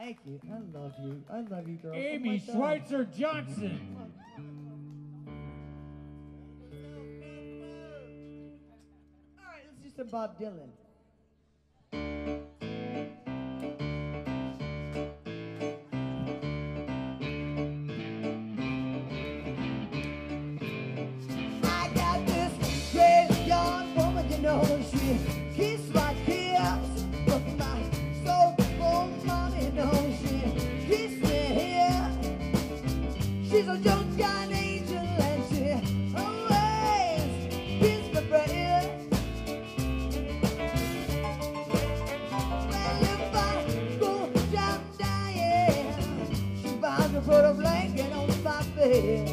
Thank you. I love you. I love you, girl. Amy oh. Schweitzer Johnson. All right, let's do some Bob Dylan. put a blanket on my bed.